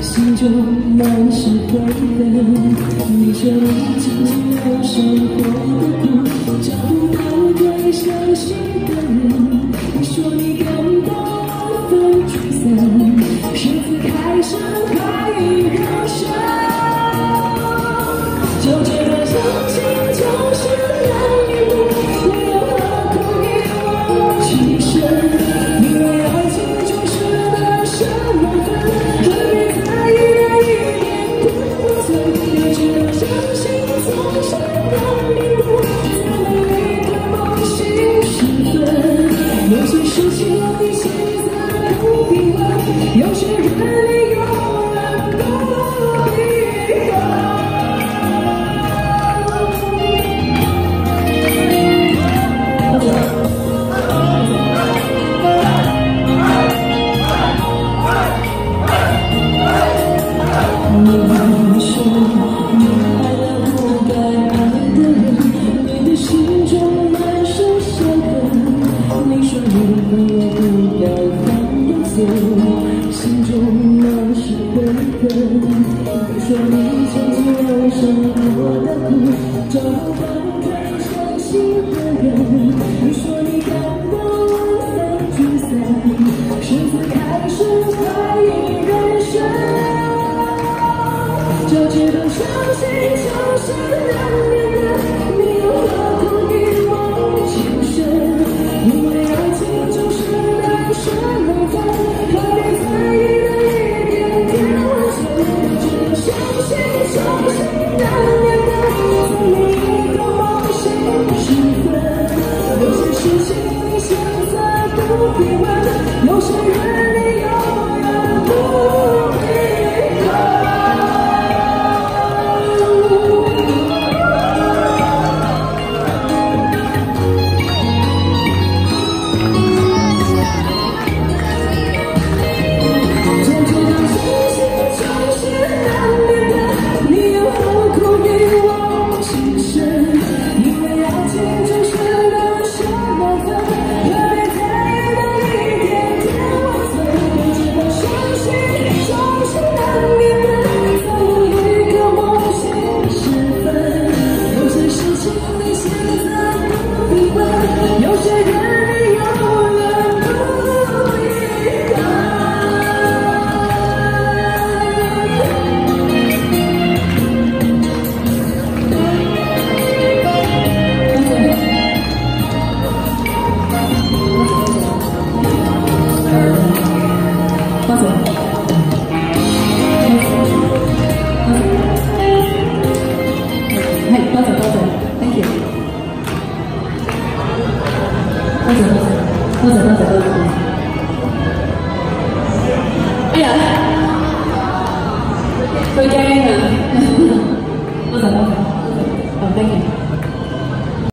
心中满是灰泪，你这一季没有生活的苦，找不到对象心。Should 你说你曾经爱上我的苦，找不到最伤心的人。喝酒喝酒喝酒喝酒喝酒。哎呀！